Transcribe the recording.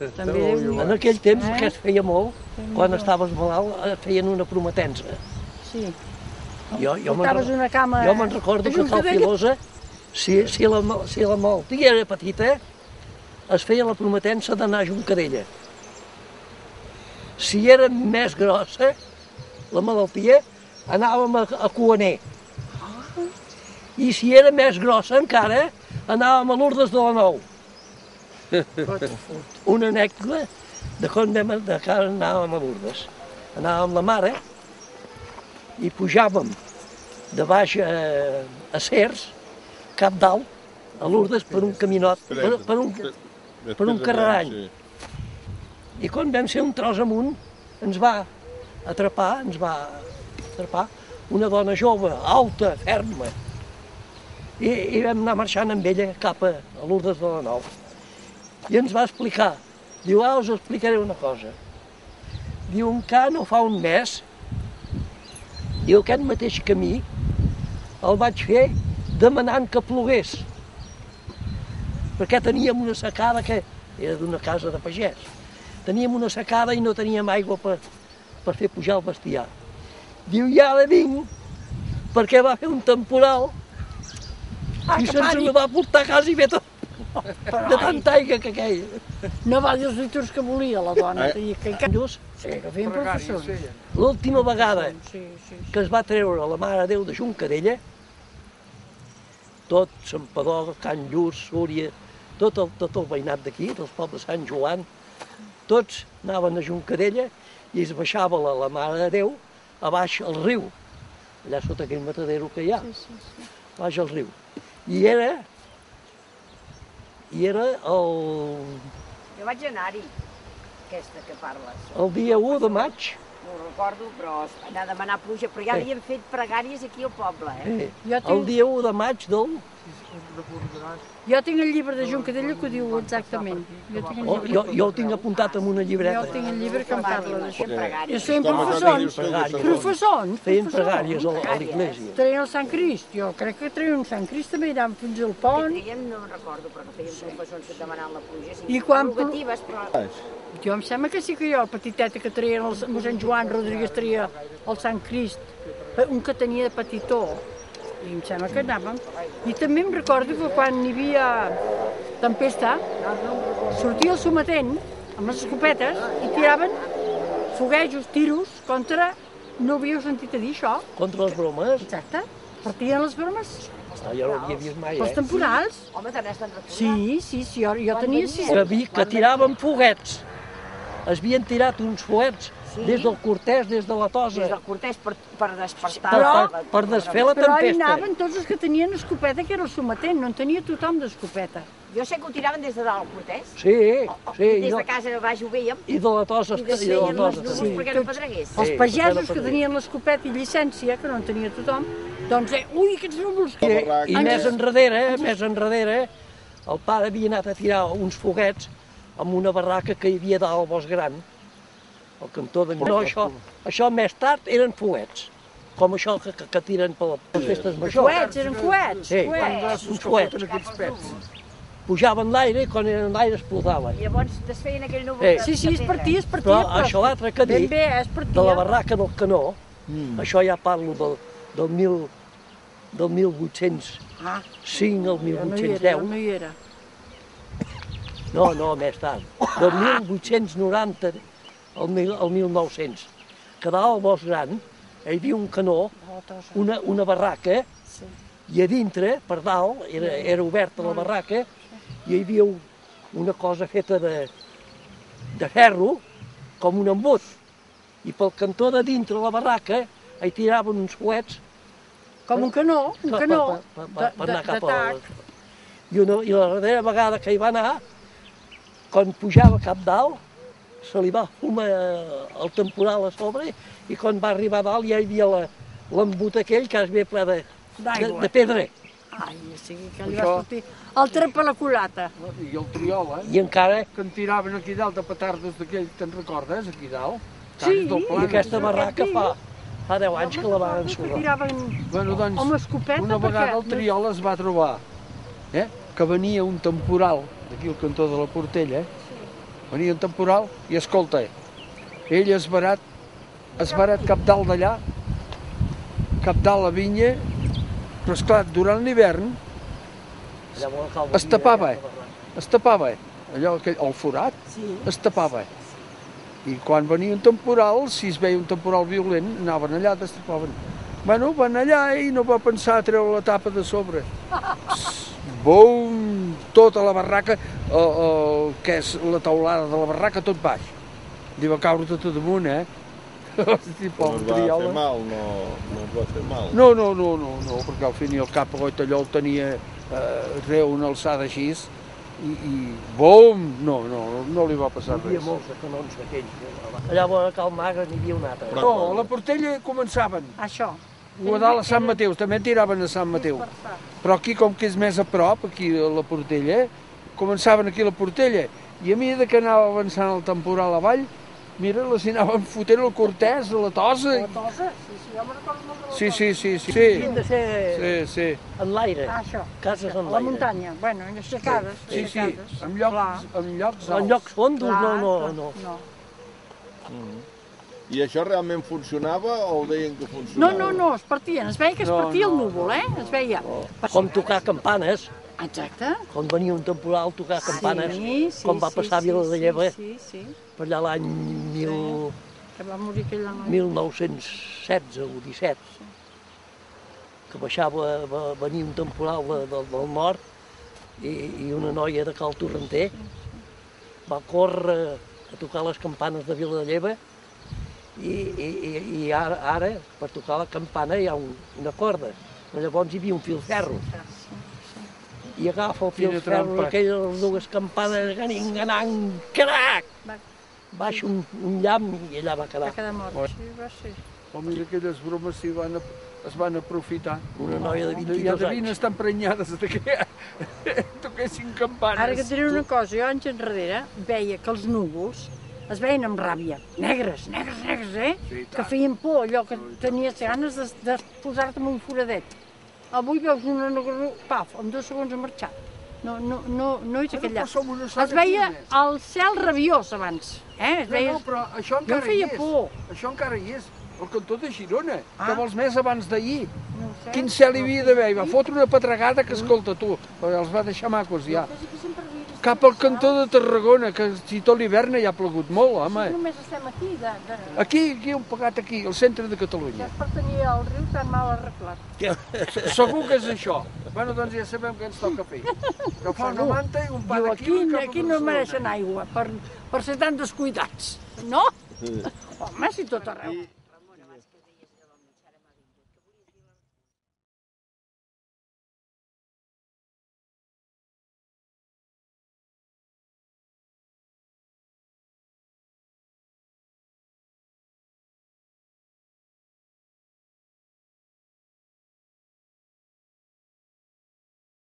També. En aquell temps, Eh? eh? que es feia molt, quan estaves malalt, et feien una prometença. Sí. Jo, jo me'n Portaves una cama... jo me'n recordo que d'aquest- Filosa, si, si, la, si la malaltia era petita, es feia la prometença d'anar a Juncadella. Si era més grossa, la malaltia, anàvem a, a Coaner. I si era més grossa encara, anàvem a Lourdes de la Nou. Una anècdota de quan vam, de quan anàvem a Lourdes. Anàvem amb la mare i pujàvem de baix a, a Cers, cap dalt, a Lourdes per un caminot, per, per un, per un carrerany. I quan vam ser un tros amunt, ens va atrapar, ens va atrapar una dona jove, alta, ferma. I, i vam anar marxant amb ella cap a, a Lourdes de la Nou. I ens va explicar, diu, ah, us explicaré una cosa. Diu, encara no fa un mes, diu, aquest mateix camí el vaig fer demanant que plogués, perquè teníem una secada que era d'una casa de pagès. Teníem una secada i no teníem aigua per, per fer pujar el bestiar. Diu, i ara vinc perquè va fer un temporal Ah, i se'ns la va portar quasi bé tot, de tanta aigua que queia. No va dir els litros que volia la dona. Eh? Eh? Que, Llavors, sí, que feien professors. l'última vegada Sí, sí, sí. que es va treure la Mare de Déu de Juncadella, tot Santpedor, Can Llurs, Súria, tot el, tot el veïnat d'aquí, dels pobles de Sant Joan, tots anaven a Juncadella i es baixava la, la Mare de Déu a baix al riu, allà sota aquell matadero que hi ha, sí, sí. baix al riu. I era, i era el, Jo vaig anar-hi, aquesta que parles. el dia 1 de maig, No ho recordo, però anar a demanar pluja. Però ja Sí. havien fet pregàries aquí al poble, eh? eh, Jo el tinc, dia 1 de maig del... jo tinc el llibre de Juncadella que ho diu exactament. Jo tinc el Oh, llibre, jo, jo el tinc apuntat en una llibreta. jo tinc el llibre que em parla d'això. Jo feien professors, professors, Feien pregàries a, l'església. Treien el Sant Crist, jo crec que treien un Sant Crist també, anaven fins al pont. Feien, no me'n recordo, però que feien professors demanant la pluja. Sí, I quan plu- prerrogatives, però... Jo em sembla que sí que jo, el petiteta que treien el mossèn Joan Rodríguez treia el Sant Crist, eh, un que tenia de petitó, i em sembla que anàvem. I també em recordo que quan hi havia tempesta, sortia el sometent amb les escopetes i tiraven foguejos, tiros contra... No havíeu sentit a dir això? Contra les bromes? Exacte. Partien les bromes No, jo no havia vist mai, eh? temporals. Home, te n'has te'n recordar? Sí, sí, sí, jo, jo tenia sis... Que, vi, que tiraven foguets. Es havien tirat uns foguets Sí. des del Cortès, des de la Tosa, Des del cortès per, per despertar... per, Però- per, per desfer la Però hi tempesta. anaven tots els que tenien escopeta, que era el sometent, no en tenia tothom d'escopeta. Jo sé que ho tiraven des de dalt al cortès. Sí, sí, I i des de, de casa baix ho vèiem. i de la Tosa, I de desfeien la les Tosa núvols també. perquè no pedregués. Els Sí, pagesos perquè no que tenien l'escopeta i llicència, que no en tenia tothom, doncs, eh, ui, aquests núvols... I, i més enrere, més enrere, el pare havia anat a tirar uns foguets amb una barraca que hi havia dalt al bosc gran, al cantó de... No, això, això més tard eren foguets, com això que, que, que tiren per les festes majors. Coets, eren coets, Sí, coets. uns foguets. Pujaven l'aire i quan eren en l'aire explotaven. I llavors desfeien aquell núvol Eh. de, Sí, sí, es partia, es partia, Però però això l'altre que dic, bé, es partia. de la barraca del canó, això ja parlo del, del, mil, del 1805 Ah, al jo no hi era, 1810. no hi era. No, no, més tard. Del 1890 al, mil, al 1900. Que dalt al bosc gran hi havia un canó, una, una barraca, Sí. i a dintre, per dalt, era, era oberta la barraca, i hi havia un, una cosa feta de, de ferro, com un embut. I pel cantó de dintre la barraca hi tiraven uns fuets Com un canó, un canó per, per, per, per cap a... I, una, I la darrera vegada que hi va anar, quan pujava cap dalt, se li va fumar el temporal a sobre i quan va arribar a dalt ja hi havia la- l'embut aquell que es ve ple de, de, D'aigua. de pedra. Ai, sí, que li va Això- sortir el trep a la culata. I el triol, eh? I encara, Que en tiraven aquí dalt de petardes d'aquell, te'n recordes, aquí dalt? Sí, i aquesta barraca fa, fa 10 anys que la van ensorrar. tiraven Bueno, doncs, amb escopeta, una vegada el triol es va trobar eh? que venia un temporal d'aquí al cantó de la Portella venia un temporal i escolta, ell es barat, es barat cap dalt d'allà, cap dalt a vinya, però esclar, durant l'hivern es tapava, es tapava, allò, aquell, el forat, es tapava. I quan venia un temporal, si es veia un temporal violent, anaven allà, destapaven. Bueno, van allà i no va pensar a treure la tapa de sobre. Bum! Tota la barraca, el, el, que és la taulada de la barraca, tot baix. Li va caure tot damunt, eh? Hosti, No ens pobre va fer triola. mal, no, no ens va fer mal. No, no, no, no, no, perquè al fin i al cap Goit allò el tenia eh, reu una alçada així i, i bom! No, no, no li va passar Hi havia res. molts de canons d'aquells. Allà a Cal Magre n'hi havia un altre. Però- No, a la Portella començaven. Això. O a dalt a Sant Mateu, també tiraven a Sant Mateu. Però aquí, com que és més a prop, aquí a la Portella, començaven aquí a la Portella. I a mesura que anava avançant el temporal avall, mira, les hi anaven fotent el cortès, a la tosa. La tosa? Sí, sí, jo me'n recordo molt de la Sí, tosa. sí, sí, sí. Havien Sí, de ser sí, sí. en l'aire. Ah, això. Cases en A la l'aire. muntanya. Bueno, en aixecades. Sí, sí, aixecades. en llocs, Clar, en llocs En alts. llocs fondos, no, clar, no, clar, no. no. I això realment funcionava o deien que No, funcionava? no, no, es partien. Es veia que es No, partia el no, núvol, eh? Es veia. Com tocar campanes, Exacte. quan venia un temporal, tocar campanes, Sí, sí, com va sí, passar a sí, Vila de sí, Llebre, Sí, sí, per allà l'any mil- que va morir aquell any. 1916 o 17, que baixava, va venir un temporal de, de, del nord i, i una noia de Cal Torrenter va córrer a tocar les campanes de Vila de Llebre i, i, i, i ara, ara, per tocar la campana hi ha un, una corda. Llavors hi havia un filferro i agafa el filferro, trampa. aquelles dues campanes, ganing, ganant, crac! Va. Baixa un, un llamp i allà va quedar. Va quedar mort. Sí, va ser. Oh, mira, aquelles bromes s'hi van, es van aprofitar. Una noia de Ja 22 devien anys. estar emprenyades de que toquessin campanes. Ara que et diré una cosa, jo anys enrere veia que els núvols es veien amb ràbia, negres, negres, negres, eh? Sí, que feien por, allò que tenies ganes de, de posar-te en un foradet. Avui veus una negra, paf, en dos segons ha marxat. No, no, no, no és Bueno, aquell però llap. som una sola Es veia el cel rabiós abans, eh? Es No, veia... no, però això encara feia hi és. por. Això encara hi és. El cantó de Girona, Ah. que vols més abans d'ahir. No. Quin cel hi havia d'haver? I va fotre una pedregada que, escolta, tu, els va deixar macos ja. Sí Cap al cantó de Tarragona, que si tot l'hivern hi ha plogut molt, home. Només estem aquí, de, de... Aquí, aquí, un pegat aquí, al centre de Ja Catalunya. es pertanyia al riu tan mal arreglat. Segur que és això. Bueno, doncs ja sabem què ens toca fer. Agafar una manta i un pa Diu, de aquí, quilo cap a aquí no mereixen aigua per, per ser tan descuidats, no? Home, si tot arreu.